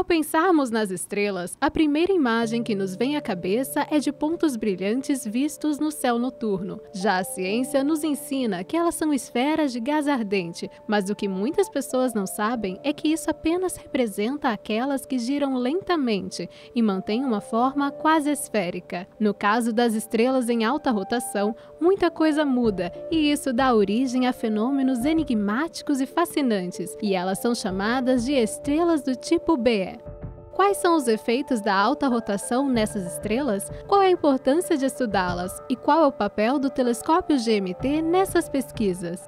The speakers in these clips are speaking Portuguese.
Ao pensarmos nas estrelas, a primeira imagem que nos vem à cabeça é de pontos brilhantes vistos no céu noturno. Já a ciência nos ensina que elas são esferas de gás ardente, mas o que muitas pessoas não sabem é que isso apenas representa aquelas que giram lentamente e mantêm uma forma quase esférica. No caso das estrelas em alta rotação, muita coisa muda e isso dá origem a fenômenos enigmáticos e fascinantes, e elas são chamadas de estrelas do tipo B. Quais são os efeitos da alta rotação nessas estrelas? Qual é a importância de estudá-las? E qual é o papel do telescópio GMT nessas pesquisas?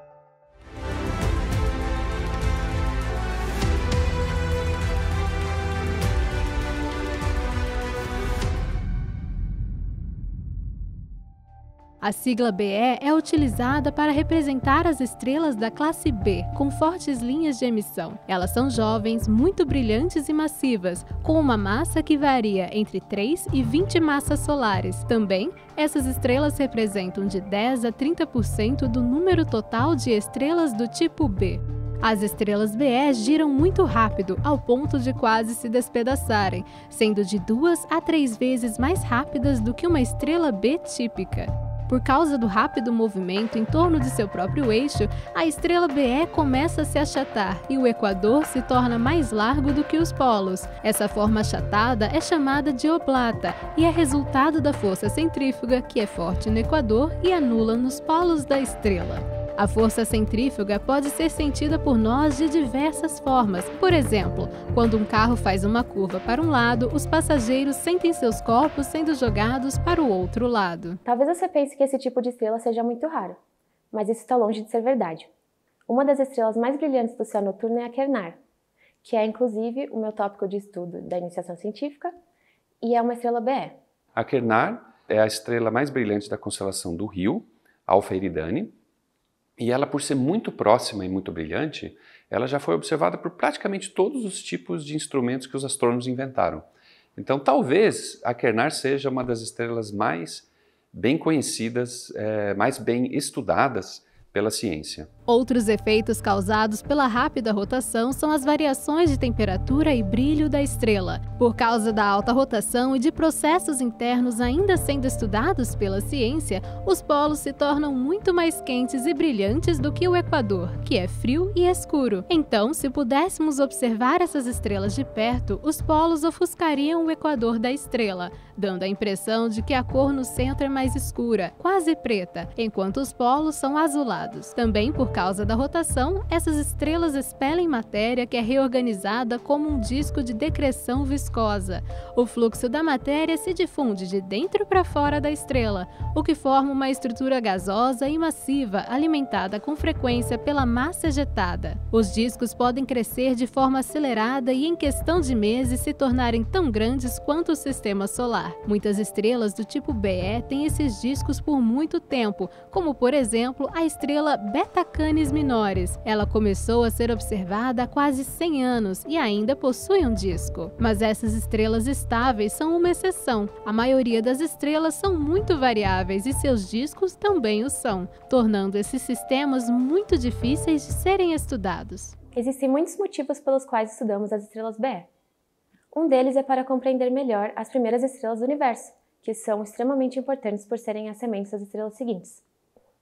A sigla BE é utilizada para representar as estrelas da classe B, com fortes linhas de emissão. Elas são jovens, muito brilhantes e massivas, com uma massa que varia entre 3 e 20 massas solares. Também, essas estrelas representam de 10 a 30% do número total de estrelas do tipo B. As estrelas BE giram muito rápido, ao ponto de quase se despedaçarem, sendo de duas a três vezes mais rápidas do que uma estrela B típica. Por causa do rápido movimento em torno de seu próprio eixo, a estrela BE começa a se achatar e o equador se torna mais largo do que os polos. Essa forma achatada é chamada de oblata e é resultado da força centrífuga, que é forte no equador e anula nos polos da estrela. A força centrífuga pode ser sentida por nós de diversas formas. Por exemplo, quando um carro faz uma curva para um lado, os passageiros sentem seus corpos sendo jogados para o outro lado. Talvez você pense que esse tipo de estrela seja muito raro, mas isso está longe de ser verdade. Uma das estrelas mais brilhantes do céu noturno é a Quernar, que é inclusive o meu tópico de estudo da iniciação científica e é uma estrela BE. A Quernar é a estrela mais brilhante da constelação do Rio, Alfa Eridani, e ela, por ser muito próxima e muito brilhante, ela já foi observada por praticamente todos os tipos de instrumentos que os astrônomos inventaram. Então, talvez a Quernar seja uma das estrelas mais bem conhecidas, é, mais bem estudadas pela ciência. Outros efeitos causados pela rápida rotação são as variações de temperatura e brilho da estrela. Por causa da alta rotação e de processos internos ainda sendo estudados pela ciência, os polos se tornam muito mais quentes e brilhantes do que o Equador, que é frio e escuro. Então, se pudéssemos observar essas estrelas de perto, os polos ofuscariam o Equador da estrela, dando a impressão de que a cor no centro é mais escura, quase preta, enquanto os polos são azulados. Também por causa da rotação, essas estrelas expelem matéria que é reorganizada como um disco de decreção viscosa. O fluxo da matéria se difunde de dentro para fora da estrela, o que forma uma estrutura gasosa e massiva alimentada com frequência pela massa ejetada. Os discos podem crescer de forma acelerada e, em questão de meses, se tornarem tão grandes quanto o sistema solar. Muitas estrelas do tipo BE têm esses discos por muito tempo, como por exemplo a estrela Beta Canis Minores. Ela começou a ser observada há quase 100 anos e ainda possui um disco. Mas essas estrelas estáveis são uma exceção. A maioria das estrelas são muito variáveis e seus discos também o são, tornando esses sistemas muito difíceis de serem estudados. Existem muitos motivos pelos quais estudamos as estrelas BE. Um deles é para compreender melhor as primeiras estrelas do universo, que são extremamente importantes por serem as sementes das estrelas seguintes.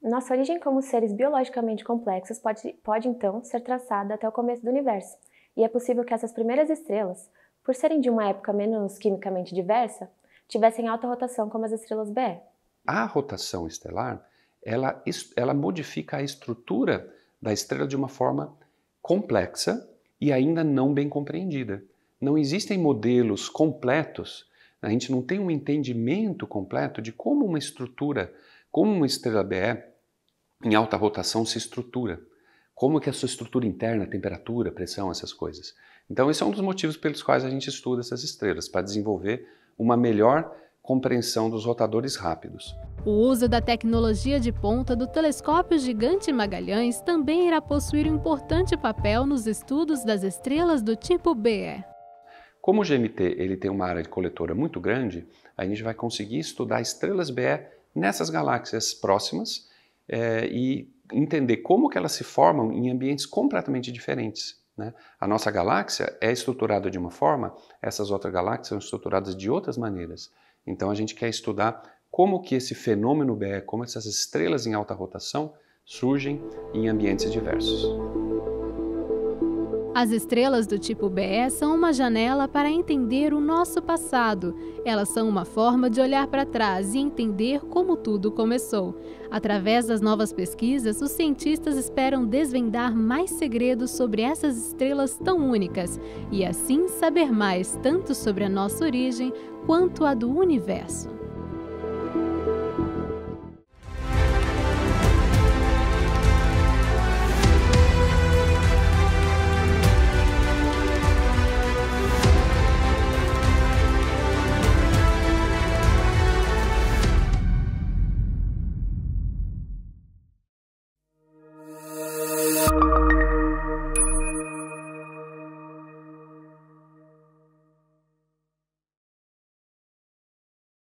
Nossa origem como seres biologicamente complexos pode, pode então ser traçada até o começo do universo, e é possível que essas primeiras estrelas, por serem de uma época menos quimicamente diversa, tivessem alta rotação como as estrelas BE. A rotação estelar, ela, ela modifica a estrutura da estrela de uma forma complexa e ainda não bem compreendida. Não existem modelos completos, a gente não tem um entendimento completo de como uma estrutura, como uma estrela BE em alta rotação se estrutura. Como que a sua estrutura interna, temperatura, pressão, essas coisas. Então esse é um dos motivos pelos quais a gente estuda essas estrelas, para desenvolver uma melhor compreensão dos rotadores rápidos. O uso da tecnologia de ponta do telescópio gigante Magalhães também irá possuir um importante papel nos estudos das estrelas do tipo BE. Como o GMT ele tem uma área de coletora muito grande, a gente vai conseguir estudar estrelas BE nessas galáxias próximas é, e entender como que elas se formam em ambientes completamente diferentes. Né? A nossa galáxia é estruturada de uma forma, essas outras galáxias são estruturadas de outras maneiras. Então a gente quer estudar como que esse fenômeno BE, como essas estrelas em alta rotação surgem em ambientes diversos. As estrelas do tipo BE são uma janela para entender o nosso passado. Elas são uma forma de olhar para trás e entender como tudo começou. Através das novas pesquisas, os cientistas esperam desvendar mais segredos sobre essas estrelas tão únicas e assim saber mais tanto sobre a nossa origem quanto a do universo.